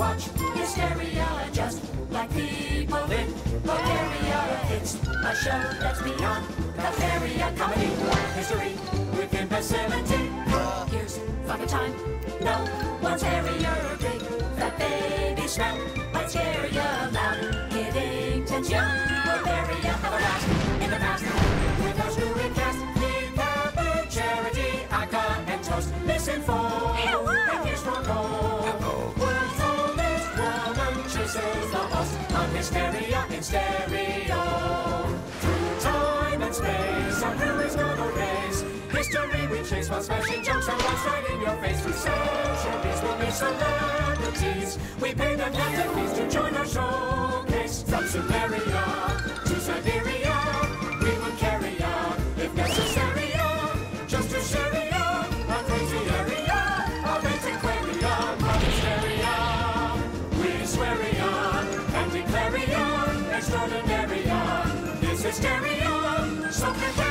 watch Histeria just like people in Bulgaria. It's a show that's beyond Bulgaria comedy history with imbecility. Here's fun time. No one's hairier big. That baby smell might scare you loud. Kiddington's young Bulgaria have a blast in the past. With our screwing cast, Lead Pepper, Charity, Aka, and Toast. Listen for host of Histeria in stereo. Through time and space, and who is gonna race? History we chase while smashing jokes and lies right in your face. Through centuries, we'll be celebrities. We pay them fees to join our showcase. From Sumeria Mysterion, so prepare.